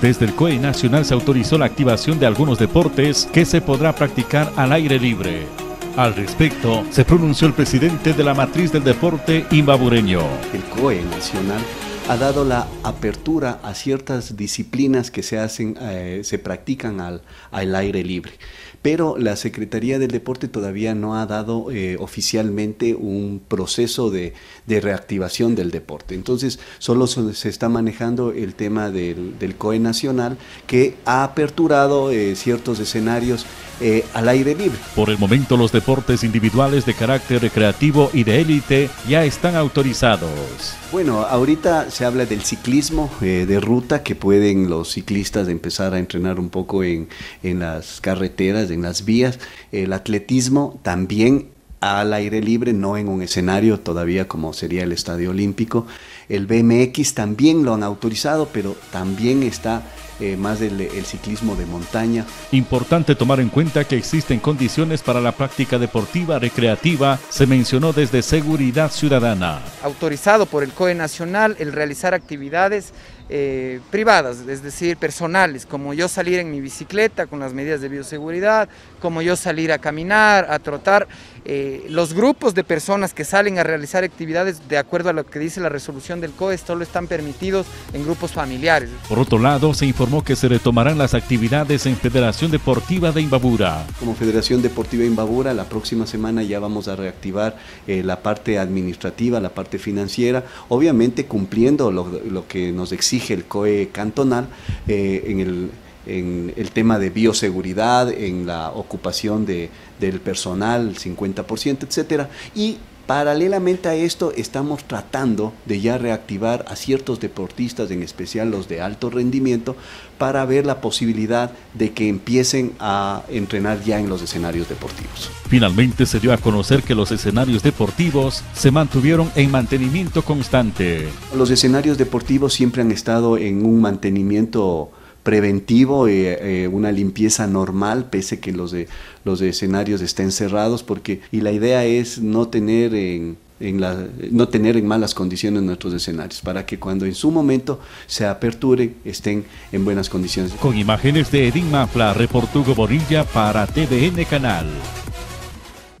Desde el COE Nacional se autorizó la activación de algunos deportes que se podrá practicar al aire libre. Al respecto, se pronunció el presidente de la matriz del deporte imbabureño. El COE Nacional ha dado la apertura a ciertas disciplinas que se hacen, eh, se practican al, al, aire libre. Pero la Secretaría del Deporte todavía no ha dado eh, oficialmente un proceso de, de, reactivación del deporte. Entonces, solo se está manejando el tema del, del COE Nacional que ha aperturado eh, ciertos escenarios al aire libre. Por el momento, los deportes individuales de carácter recreativo y de élite ya están autorizados. Bueno, ahorita se habla del ciclismo eh, de ruta que pueden los ciclistas empezar a entrenar un poco en, en las carreteras, en las vías. El atletismo también al aire libre, no en un escenario todavía como sería el Estadio Olímpico. El BMX también lo han autorizado, pero también está eh, más del el ciclismo de montaña. Importante tomar en cuenta que existen condiciones para la práctica deportiva recreativa, se mencionó desde Seguridad Ciudadana. Autorizado por el COE Nacional el realizar actividades eh, privadas, es decir, personales, como yo salir en mi bicicleta con las medidas de bioseguridad, como yo salir a caminar, a trotar. Eh, los grupos de personas que salen a realizar actividades de acuerdo a lo que dice la resolución del COE solo están permitidos en grupos familiares. Por otro lado, se informó que se retomarán las actividades en Federación Deportiva de Imbabura. Como Federación Deportiva de Imbabura, la próxima semana ya vamos a reactivar eh, la parte administrativa, la parte financiera, obviamente cumpliendo lo, lo que nos exige exige el COE cantonal eh, en, el, en, el, tema de bioseguridad, en la ocupación de, del personal, 50%, etcétera, y Paralelamente a esto, estamos tratando de ya reactivar a ciertos deportistas, en especial los de alto rendimiento, para ver la posibilidad de que empiecen a entrenar ya en los escenarios deportivos. Finalmente se dio a conocer que los escenarios deportivos se mantuvieron en mantenimiento constante. Los escenarios deportivos siempre han estado en un mantenimiento preventivo, eh, eh, una limpieza normal, pese que los de los de escenarios estén cerrados, porque y la idea es no tener en, la, no tener en malas condiciones nuestros escenarios, para que cuando en su momento se aperturen estén en buenas condiciones. Con imágenes de Edín Mafla, reportugo Borilla para TVN Canal.